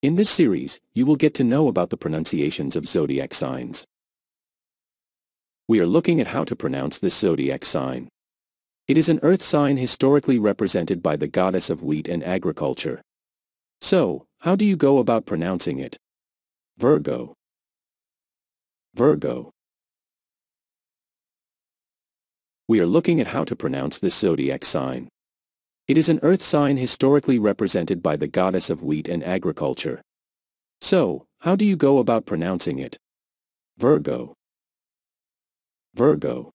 In this series, you will get to know about the pronunciations of zodiac signs. We are looking at how to pronounce this zodiac sign. It is an earth sign historically represented by the goddess of wheat and agriculture. So, how do you go about pronouncing it? Virgo. Virgo. We are looking at how to pronounce this zodiac sign. It is an earth sign historically represented by the goddess of wheat and agriculture. So, how do you go about pronouncing it? Virgo. Virgo.